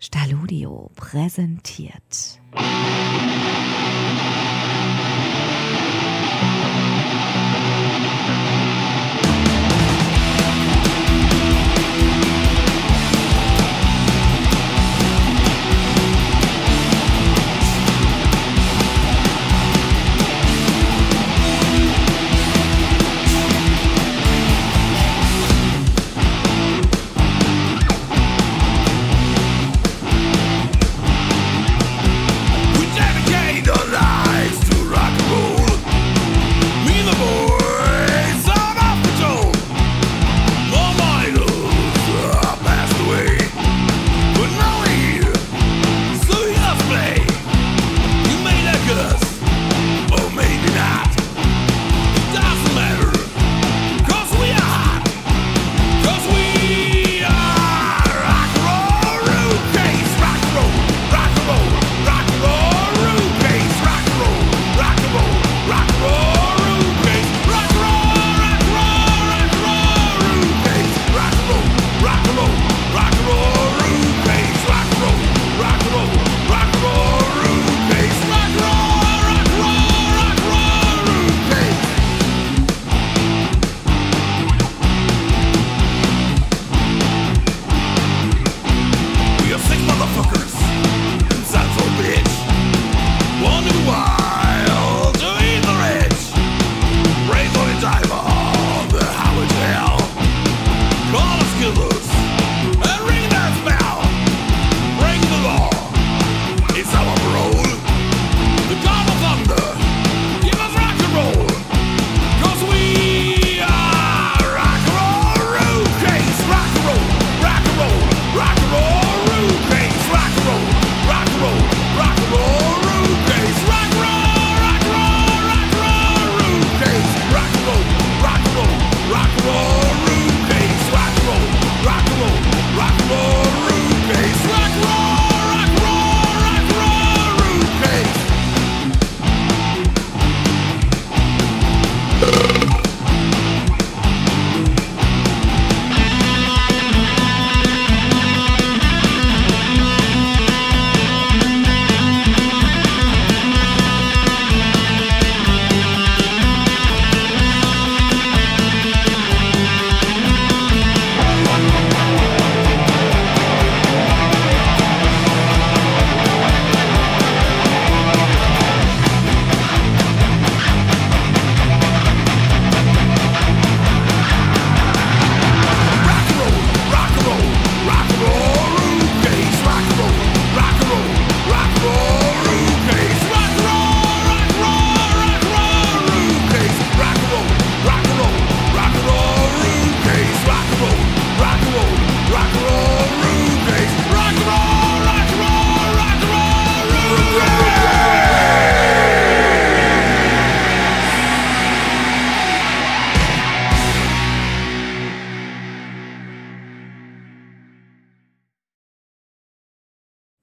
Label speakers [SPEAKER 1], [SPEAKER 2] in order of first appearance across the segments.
[SPEAKER 1] Staludio präsentiert.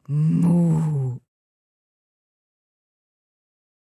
[SPEAKER 1] Moo.